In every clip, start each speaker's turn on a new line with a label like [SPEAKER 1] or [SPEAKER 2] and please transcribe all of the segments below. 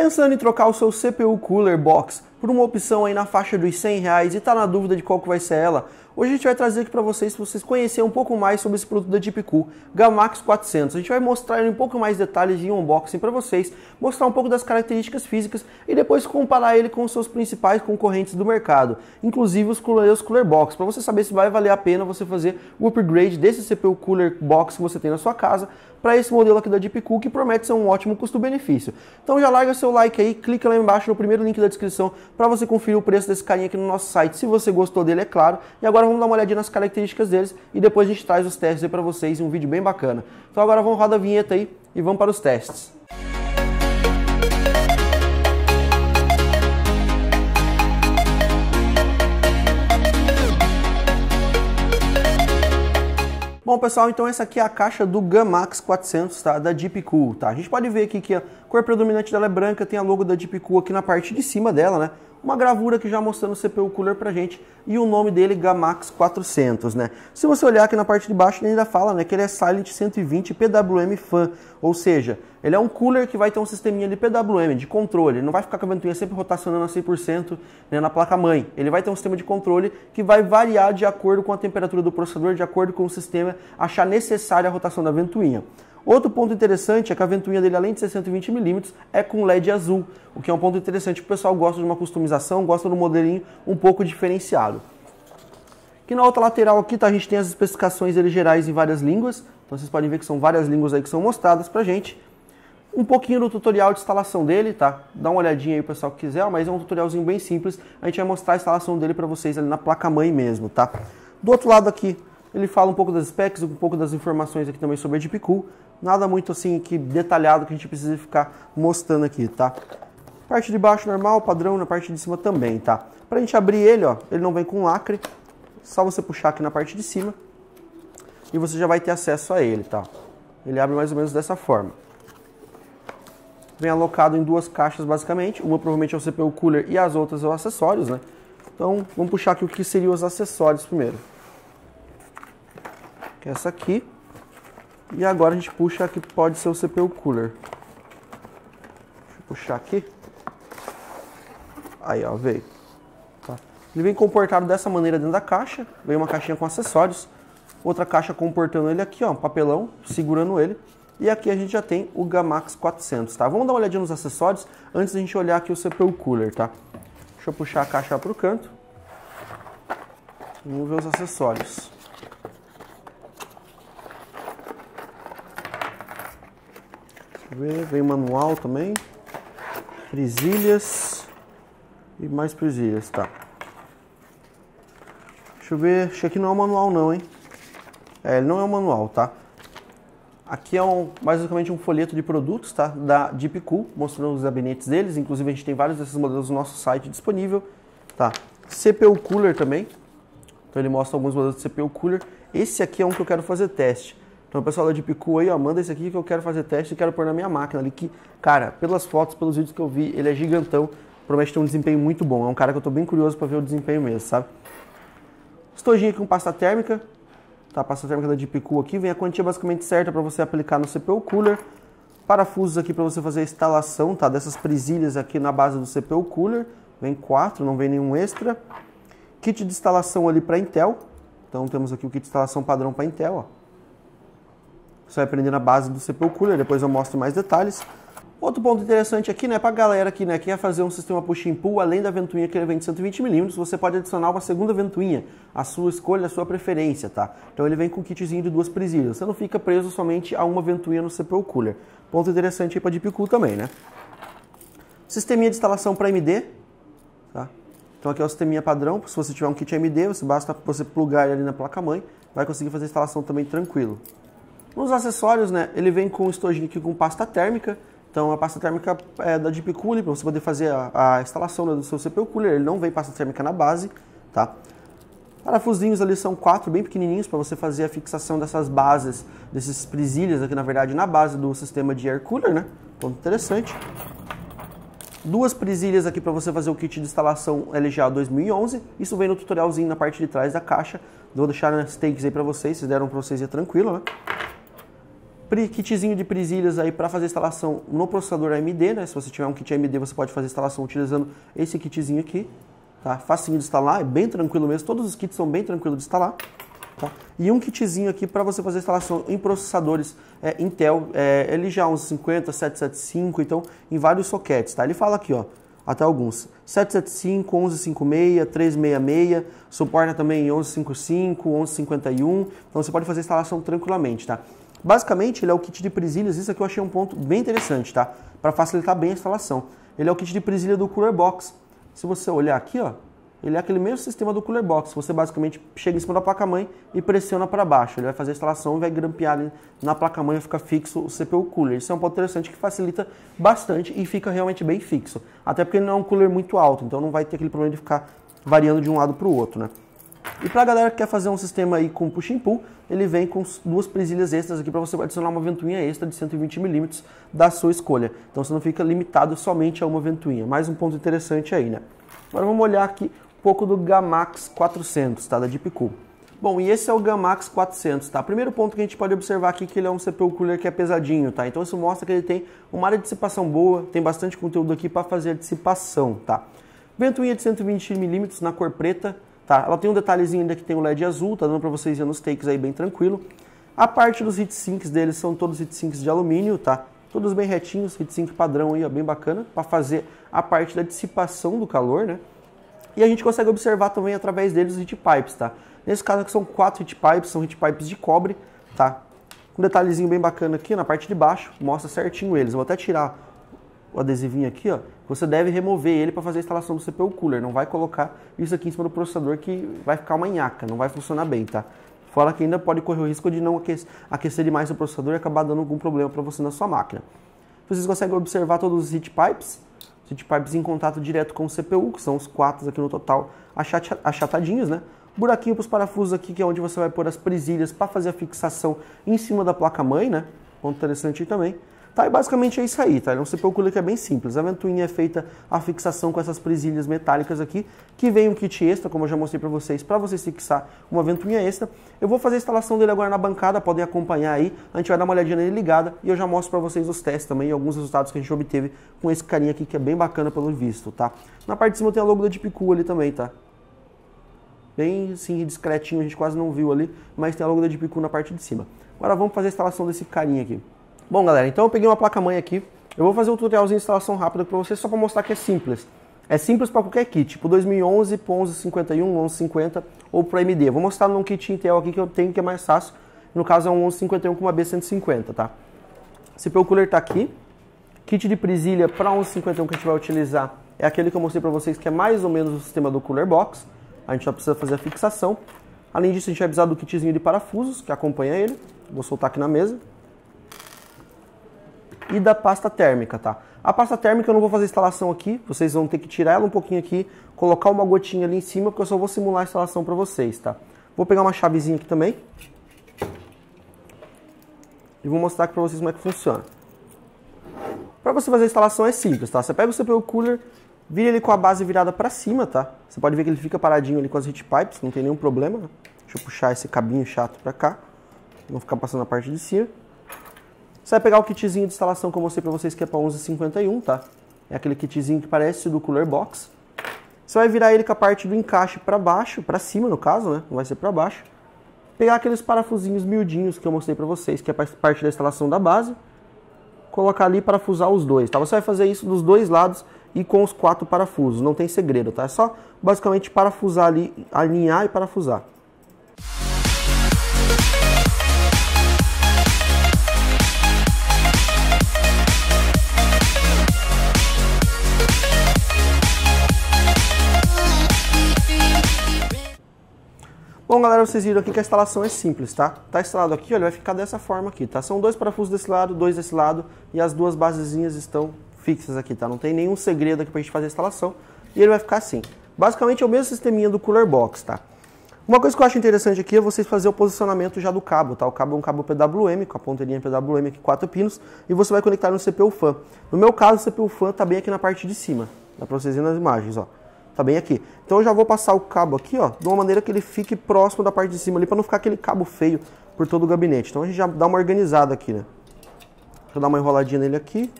[SPEAKER 1] Pensando em trocar o seu CPU Cooler Box por uma opção aí na faixa dos 100 reais e tá na dúvida de qual que vai ser ela, hoje a gente vai trazer aqui para vocês, para vocês conhecerem um pouco mais sobre esse produto da Deepcool, Gamax 400. A gente vai mostrar um pouco mais detalhes de unboxing para vocês, mostrar um pouco das características físicas e depois comparar ele com os seus principais concorrentes do mercado, inclusive os Cooler, Cooler Box, para você saber se vai valer a pena você fazer o upgrade desse CPU Cooler Box que você tem na sua casa para esse modelo aqui da Deepcool que promete ser um ótimo custo-benefício. Então já larga seu like aí, clica lá embaixo no primeiro link da descrição para você conferir o preço desse carinha aqui no nosso site, se você gostou dele, é claro. E agora vamos dar uma olhadinha nas características deles e depois a gente traz os testes aí para vocês em um vídeo bem bacana. Então agora vamos rodar a vinheta aí e vamos para os testes. Bom, pessoal, então essa aqui é a caixa do Gamax 400, tá? Da Deepcool, tá? A gente pode ver aqui que a cor predominante dela é branca, tem a logo da Deepcool aqui na parte de cima dela, né? Uma gravura aqui já mostrando o CPU cooler pra gente e o nome dele Gamax 400, né? Se você olhar aqui na parte de baixo, ele ainda fala, né, que ele é Silent 120 PWM Fan, ou seja, ele é um cooler que vai ter um sisteminha de PWM, de controle, não vai ficar com a ventoinha sempre rotacionando a 100% né, na placa-mãe, ele vai ter um sistema de controle que vai variar de acordo com a temperatura do processador, de acordo com o sistema achar necessária a rotação da ventoinha. Outro ponto interessante é que a ventoinha dele, além de ser 120mm, é com LED azul, o que é um ponto interessante, o pessoal gosta de uma customização, gosta do modelinho um pouco diferenciado. Aqui na outra lateral aqui, tá, a gente tem as especificações ele gerais em várias línguas, então vocês podem ver que são várias línguas aí que são mostradas pra gente. Um pouquinho do tutorial de instalação dele, tá? Dá uma olhadinha aí pessoal que quiser, mas é um tutorialzinho bem simples. A gente vai mostrar a instalação dele para vocês ali na placa-mãe mesmo, tá? Do outro lado aqui, ele fala um pouco das specs, um pouco das informações aqui também sobre a Deepcool. Nada muito assim que detalhado que a gente precisa ficar mostrando aqui, tá? Parte de baixo normal, padrão, na parte de cima também, tá? Pra gente abrir ele, ó, ele não vem com lacre. Só você puxar aqui na parte de cima e você já vai ter acesso a ele, tá? Ele abre mais ou menos dessa forma. Vem alocado em duas caixas basicamente, uma provavelmente é o CPU cooler e as outras são acessórios, né? Então, vamos puxar aqui o que seriam os acessórios primeiro. Essa aqui. E agora a gente puxa que pode ser o CPU cooler. Deixa eu puxar aqui. Aí, ó, veio. Tá. Ele vem comportado dessa maneira dentro da caixa. Vem uma caixinha com acessórios. Outra caixa comportando ele aqui, ó, um papelão, segurando ele. E aqui a gente já tem o Gamax 400, tá? Vamos dar uma olhadinha nos acessórios antes da gente olhar aqui o CPU cooler, tá? Deixa eu puxar a caixa para o canto. Vamos ver os acessórios. Ver, vem manual também. Presilhas. E mais presilhas, tá. Deixa eu ver, acho que não é o manual não, hein. É, ele não é o manual, tá. Aqui é um, basicamente um folheto de produtos, tá? Da Deepcool, mostrando os gabinetes deles. Inclusive a gente tem vários desses modelos no nosso site disponível, tá? CPU Cooler também. Então ele mostra alguns modelos de CPU Cooler. Esse aqui é um que eu quero fazer teste. Então, pessoal da Deep Cool aí, ó, manda esse aqui que eu quero fazer teste e quero pôr na minha máquina ali, que, cara, pelas fotos, pelos vídeos que eu vi, ele é gigantão, promete ter um desempenho muito bom. É um cara que eu tô bem curioso para ver o desempenho mesmo, sabe? Estojinho aqui com pasta térmica, tá? Pasta térmica da Deep Cool aqui, vem a quantia basicamente certa para você aplicar no CPU Cooler. Parafusos aqui para você fazer a instalação, tá? Dessas presilhas aqui na base do CPU Cooler. Vem quatro, não vem nenhum extra. Kit de instalação ali para Intel. Então temos aqui o kit de instalação padrão para Intel, ó. Você vai aprender na base do CPU Cooler, depois eu mostro mais detalhes. Outro ponto interessante aqui, né, pra galera aqui, né, que quer fazer um sistema push and pull, além da ventoinha que ele vem de 120mm, você pode adicionar uma segunda ventoinha, a sua escolha, a sua preferência, tá? Então ele vem com um kitzinho de duas presilhas, você não fica preso somente a uma ventoinha no CPU Cooler. Ponto interessante aí pra Deep Cool também, né? Sisteminha de instalação para AMD, tá? Então aqui é o sisteminha padrão, se você tiver um kit AMD, você basta você plugar ele ali na placa-mãe, vai conseguir fazer a instalação também tranquilo. Nos acessórios, né, ele vem com estojinho com pasta térmica. Então, a pasta térmica é da Deep para você poder fazer a, a instalação né, do seu CPU Cooler. Ele não vem pasta térmica na base, tá? Parafusinhos ali são quatro, bem pequenininhos, para você fazer a fixação dessas bases, desses presilhas aqui, na verdade, na base do sistema de air cooler, né? Ponto interessante. Duas presilhas aqui para você fazer o kit de instalação LGA 2011. Isso vem no tutorialzinho na parte de trás da caixa. Vou deixar nas takes aí para vocês, se deram para vocês é tranquilo, né? Kitzinho de presilhas aí para fazer instalação no processador AMD, né? Se você tiver um kit AMD, você pode fazer instalação utilizando esse kitzinho aqui, tá? Facinho de instalar, é bem tranquilo mesmo. Todos os kits são bem tranquilos de instalar. Tá? E um kitzinho aqui para você fazer instalação em processadores é, Intel, é, ele já 1150, 775, então em vários sockets, tá? Ele fala aqui, ó, até alguns. 775, 1156, 366, suporta também 1155, 1151, então você pode fazer instalação tranquilamente, tá? Basicamente, ele é o kit de presilhas, isso aqui eu achei um ponto bem interessante, tá? Para facilitar bem a instalação. Ele é o kit de presilha do Cooler Box. Se você olhar aqui, ó, ele é aquele mesmo sistema do Cooler Box. Você basicamente chega em cima da placa-mãe e pressiona para baixo. Ele vai fazer a instalação e vai grampear na placa-mãe e fica fixo o CPU Cooler. Isso é um ponto interessante que facilita bastante e fica realmente bem fixo. Até porque ele não é um cooler muito alto, então não vai ter aquele problema de ficar variando de um lado para o outro, né? E para a galera que quer fazer um sistema aí com push and pull, ele vem com duas presilhas extras aqui para você adicionar uma ventoinha extra de 120mm da sua escolha. Então você não fica limitado somente a uma ventoinha. Mais um ponto interessante aí, né? Agora vamos olhar aqui pouco do Gamax 400, tá? Da Deepcool. Bom, e esse é o Gamax 400, tá? Primeiro ponto que a gente pode observar aqui é que ele é um CPU cooler que é pesadinho, tá? Então isso mostra que ele tem uma área de dissipação boa, tem bastante conteúdo aqui para fazer a dissipação, tá? Ventoinha de 120mm na cor preta, tá? Ela tem um detalhezinho ainda que tem o LED azul, tá dando para vocês ir nos takes aí bem tranquilo. A parte dos heatsinks deles são todos heatsinks de alumínio, tá? Todos bem retinhos, heatsink padrão aí, ó, bem bacana, para fazer a parte da dissipação do calor, né? E a gente consegue observar também através deles os heat pipes, tá? Nesse caso aqui são quatro heat pipes, são heat pipes de cobre, tá? Um detalhezinho bem bacana aqui na parte de baixo, mostra certinho eles. Vou até tirar o adesivinho aqui, ó. Você deve remover ele para fazer a instalação do CPU cooler. Não vai colocar isso aqui em cima do processador que vai ficar uma nhaca, não vai funcionar bem, tá? Fora que ainda pode correr o risco de não aquecer demais o processador e acabar dando algum problema para você na sua máquina. Vocês conseguem observar todos os heat pipes, heat pipes em contato direto com o CPU, que são os quatro aqui no total achatadinhos, né? Buraquinho para os parafusos aqui, que é onde você vai pôr as presilhas para fazer a fixação em cima da placa-mãe, né? Ponto interessante também. Tá, e basicamente é isso aí, tá? Um CPU cooler que é bem simples. A ventoinha é feita a fixação com essas presilhas metálicas aqui, que vem um kit extra, como eu já mostrei para vocês, para você fixar uma ventoinha extra. Eu vou fazer a instalação dele agora na bancada, podem acompanhar aí. A gente vai dar uma olhadinha nele ligada e eu já mostro para vocês os testes também e alguns resultados que a gente obteve com esse carinha aqui, que é bem bacana pelo visto, tá? Na parte de cima tem a logo da Deep Cool ali também, tá? Bem assim, discretinho, a gente quase não viu ali, mas tem a logo da Deep Cool na parte de cima. Agora vamos fazer a instalação desse carinha aqui. Bom, galera, então eu peguei uma placa-mãe aqui. Eu vou fazer um tutorialzinho de instalação rápida para vocês, só para mostrar que é simples. É simples para qualquer kit, tipo 2011, para 1151, 1150 ou para AMD. Vou mostrar num kit Intel aqui que eu tenho que é mais fácil. No caso é um 1151 com uma B150, tá? CPU cooler está aqui. Kit de presilha para 1151 que a gente vai utilizar é aquele que eu mostrei para vocês que é mais ou menos o sistema do cooler box. A gente só precisa fazer a fixação. Além disso, a gente vai precisar do kitzinho de parafusos que acompanha ele. Vou soltar aqui na mesa e da pasta térmica, tá? A pasta térmica eu não vou fazer instalação aqui, vocês vão ter que tirar ela um pouquinho aqui, colocar uma gotinha ali em cima, porque eu só vou simular a instalação para vocês, tá? Vou pegar uma chavezinha aqui também. E vou mostrar aqui para vocês como é que funciona. Para você fazer a instalação é simples, tá? Você pega o CPU cooler, vira ele com a base virada para cima, tá? Você pode ver que ele fica paradinho ali com as heat pipes, não tem nenhum problema. Deixa eu puxar esse cabinho chato para cá. Não ficar passando a parte de cima. Você vai pegar o kitzinho de instalação que eu mostrei para vocês que é para 1151, tá? É aquele kitzinho que parece do Cooler Box. Você vai virar ele com a parte do encaixe para baixo, para cima no caso, né? Não vai ser para baixo. Pegar aqueles parafusinhos miudinhos que eu mostrei para vocês, que é parte da instalação da base. Colocar ali parafusar os dois, tá? Você vai fazer isso dos dois lados e com os quatro parafusos, não tem segredo, tá? É só basicamente parafusar ali, alinhar e parafusar. Bom, galera, vocês viram aqui que a instalação é simples, tá? Tá instalado aqui, olha, vai ficar dessa forma aqui, tá? São dois parafusos desse lado, dois desse lado e as duas basezinhas estão fixas aqui, tá? Não tem nenhum segredo aqui pra gente fazer a instalação e ele vai ficar assim. Basicamente é o mesmo sisteminha do Cooler Box, tá? Uma coisa que eu acho interessante aqui é vocês fazer o posicionamento já do cabo, tá? O cabo é um cabo PWM, com a ponteirinha PWM aqui, quatro pinos, e você vai conectar no CPU fan. No meu caso, o CPU fan tá bem aqui na parte de cima. Dá pra vocês verem nas imagens, ó tá bem aqui. Então eu já vou passar o cabo aqui, ó, de uma maneira que ele fique próximo da parte de cima ali, para não ficar aquele cabo feio por todo o gabinete. Então a gente já dá uma organizada aqui, né? eu dar uma enroladinha nele aqui.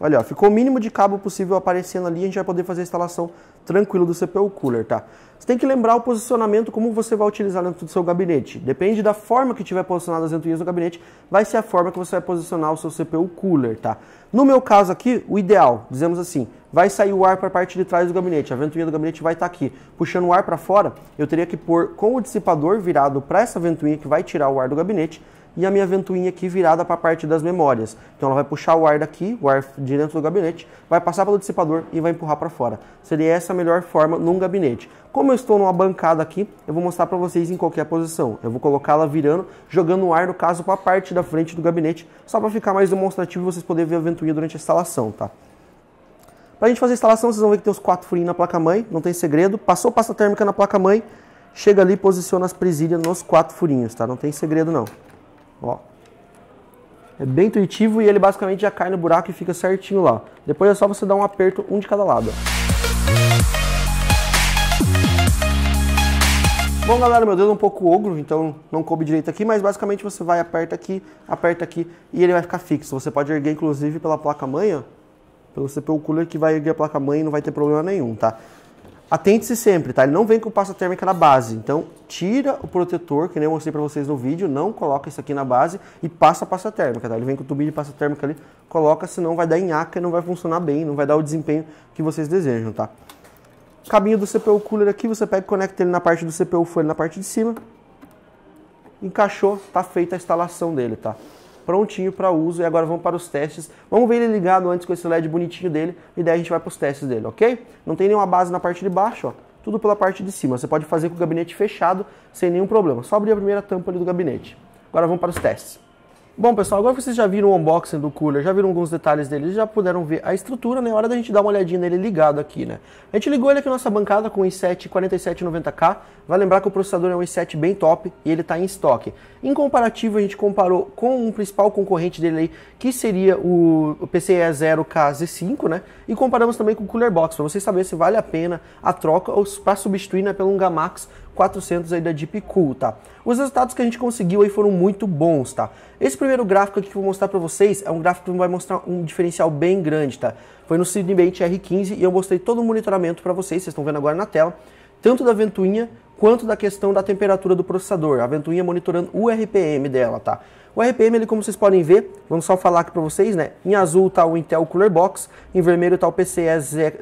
[SPEAKER 1] Olha, ó, ficou o mínimo de cabo possível aparecendo ali, a gente vai poder fazer a instalação tranquilo do CPU Cooler, tá? Você tem que lembrar o posicionamento, como você vai utilizar dentro do seu gabinete. Depende da forma que tiver posicionado as ventoinhas no gabinete, vai ser a forma que você vai posicionar o seu CPU Cooler, tá? No meu caso aqui, o ideal, dizemos assim, vai sair o ar para a parte de trás do gabinete, a ventoinha do gabinete vai estar tá aqui. Puxando o ar para fora, eu teria que pôr com o dissipador virado para essa ventoinha que vai tirar o ar do gabinete, e a minha ventoinha aqui virada para a parte das memórias. Então ela vai puxar o ar daqui, o ar de dentro do gabinete, vai passar pelo dissipador e vai empurrar para fora. Seria essa a melhor forma num gabinete. Como eu estou numa bancada aqui, eu vou mostrar para vocês em qualquer posição. Eu vou colocá-la virando, jogando o ar, no caso, para a parte da frente do gabinete, só para ficar mais demonstrativo e vocês poderem ver a ventoinha durante a instalação, tá? Para a gente fazer a instalação, vocês vão ver que tem os quatro furinhos na placa-mãe, não tem segredo. Passou pasta térmica na placa-mãe, chega ali posiciona as presilhas nos quatro furinhos, tá? Não tem segredo não. Ó. É bem intuitivo e ele basicamente já cai no buraco e fica certinho lá. Depois é só você dar um aperto, um de cada lado. Bom, galera, meu dedo é um pouco ogro, então não coube direito aqui, mas basicamente você vai, aperta aqui, aperta aqui e ele vai ficar fixo. Você pode erguer, inclusive, pela placa-mãe, pelo CPU cooler que vai erguer a placa-mãe e não vai ter problema nenhum, tá? Atente-se sempre, tá? Ele não vem com pasta térmica na base. Então, tira o protetor, que nem eu mostrei para vocês no vídeo, não coloca isso aqui na base e passa a pasta térmica, tá? Ele vem com o tubinho de pasta térmica ali, coloca, senão vai dar enhaca e não vai funcionar bem, não vai dar o desempenho que vocês desejam, tá? Cabinho do CPU cooler aqui, você pega e conecta ele na parte do CPU foi na parte de cima. Encaixou, tá feita a instalação dele, tá? Prontinho para uso e agora vamos para os testes. Vamos ver ele ligado antes com esse LED bonitinho dele e daí a gente vai para os testes dele, ok? Não tem nenhuma base na parte de baixo, ó, tudo pela parte de cima. Você pode fazer com o gabinete fechado sem nenhum problema. Só abrir a primeira tampa ali do gabinete. Agora vamos para os testes. Bom, pessoal, agora que vocês já viram o unboxing do cooler, já viram alguns detalhes dele, já puderam ver a estrutura, né? Hora da gente dar uma olhadinha nele ligado aqui, né? A gente ligou ele aqui na nossa bancada com o i7 4790K. Vai lembrar que o processador é um i7 bem top e ele está em estoque. Em comparativo, a gente comparou com um principal concorrente dele aí, que seria o, o PCIe 0K Z5, né? E comparamos também com o Cooler Box, para vocês saberem se vale a pena a troca ou para substituir né, pelo Gamax 400 aí da Deep Cool, tá? Os resultados que a gente conseguiu aí foram muito bons, tá? Esse primeiro gráfico aqui que eu vou mostrar para vocês é um gráfico que vai mostrar um diferencial bem grande, tá? Foi no Cinebench R15 e eu mostrei todo o monitoramento para vocês, vocês estão vendo agora na tela, tanto da ventoinha quanto da questão da temperatura do processador. A ventoinha monitorando o RPM dela, tá? O RPM, ele, como vocês podem ver, vamos só falar aqui para vocês, né? Em azul está o Intel Cooler Box, em vermelho está o PCE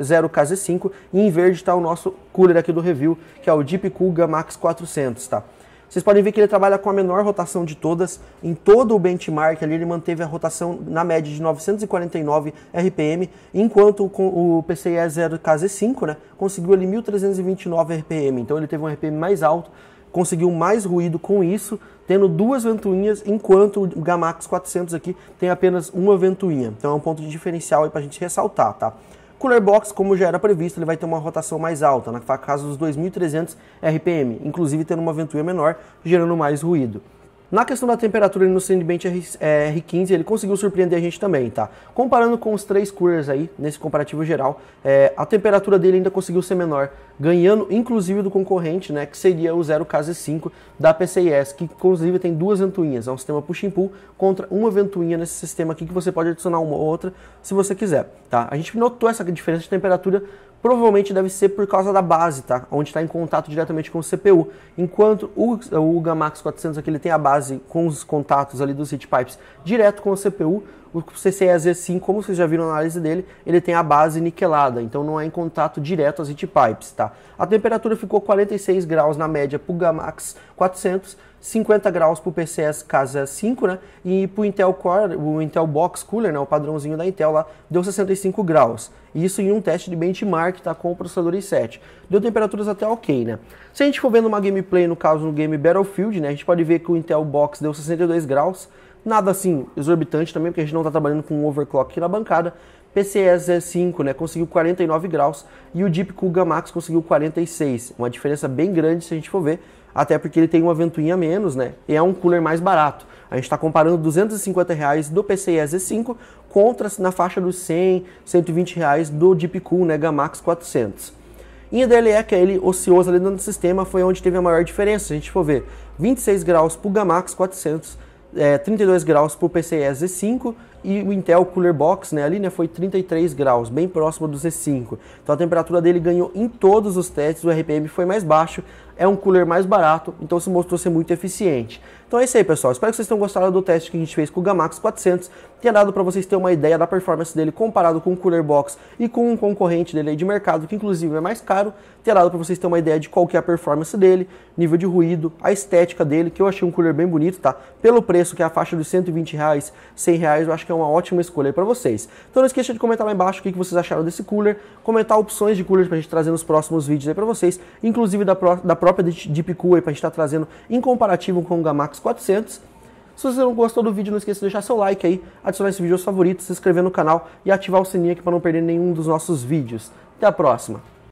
[SPEAKER 1] 0KZ5 e em verde está o nosso cooler aqui do review, que é o Deepcool Gamax 400, tá? Vocês podem ver que ele trabalha com a menor rotação de todas. Em todo o benchmark ali ele manteve a rotação na média de 949 RPM, enquanto o PCIe 0KZ5 né, conseguiu ali 1329 RPM. Então ele teve um RPM mais alto, conseguiu mais ruído com isso, tendo duas ventoinhas, enquanto o Gamax 400 aqui tem apenas uma ventoinha. Então é um ponto de diferencial aí para a gente ressaltar, tá? Cooler Box, como já era previsto, ele vai ter uma rotação mais alta, na casa dos 2.300 RPM, inclusive tendo uma ventoinha menor, gerando mais ruído. Na questão da temperatura no Sandbench R15, ele conseguiu surpreender a gente também, tá? Comparando com os três coolers aí, nesse comparativo geral, é, a temperatura dele ainda conseguiu ser menor, ganhando inclusive do concorrente, né, que seria o 0KZ5 da PCIS, que inclusive tem duas ventoinhas, é um sistema push and pull contra uma ventoinha nesse sistema aqui que você pode adicionar uma ou outra se você quiser, tá? A gente notou essa diferença de temperatura provavelmente deve ser por causa da base, tá? Onde está em contato diretamente com o CPU. Enquanto o, o Gamax 400 aqui ele tem a base com os contatos ali dos heat pipes direto com o CPU, o CCE 5 como vocês já viram na análise dele, ele tem a base niquelada, então não é em contato direto às heat pipes, tá? A temperatura ficou 46 graus na média para o Gamax 400, 50 graus para o PCS Casa 5, né? E para o Intel Core, o Intel Box Cooler, né? O padrãozinho da Intel lá, deu 65 graus. Isso em um teste de benchmark, tá? Com o processador i7. Deu temperaturas até ok, né? Se a gente for vendo uma gameplay, no caso no game Battlefield, né? A gente pode ver que o Intel Box deu 62 graus. Nada assim exorbitante também, porque a gente não está trabalhando com um overclock aqui na bancada. PCS 5 né, conseguiu 49 graus e o Deep Cool Gamax conseguiu 46. Uma diferença bem grande se a gente for ver, até porque ele tem uma ventoinha menos, né? E é um cooler mais barato. A gente está comparando 250 reais do PCIe Z5 contra na faixa dos 100, 120 reais do Deep Cool né, Gamax 400. Em EDLE, que é ele ocioso ali dentro do sistema, foi onde teve a maior diferença. Se a gente for ver, 26 graus para o Gamax 400, é, 32 graus para o PCIe Z5 e o Intel Cooler Box né, ali né, foi 33 graus, bem próximo do Z5. Então a temperatura dele ganhou em todos os testes, o RPM foi mais baixo, é um cooler mais barato, então se mostrou ser muito eficiente. Então é isso aí, pessoal. Espero que vocês tenham gostado do teste que a gente fez com o Gamax 400. Tenha dado para vocês terem uma ideia da performance dele comparado com o Cooler Box e com um concorrente dele aí de mercado, que inclusive é mais caro. Tenha dado para vocês terem uma ideia de qual que é a performance dele, nível de ruído, a estética dele, que eu achei um cooler bem bonito, tá? Pelo preço, que é a faixa dos 120 reais, 100 reais, eu acho que é uma ótima escolha para vocês. Então não esqueça de comentar lá embaixo o que vocês acharam desse cooler, comentar opções de coolers pra gente trazer nos próximos vídeos aí para vocês, inclusive da, da própria Deep Cool aí pra gente estar tá trazendo em comparativo com o Gamax 400. Se você não gostou do vídeo, não esqueça de deixar seu like aí, adicionar esse vídeo aos favoritos, se inscrever no canal e ativar o sininho aqui para não perder nenhum dos nossos vídeos. Até a próxima!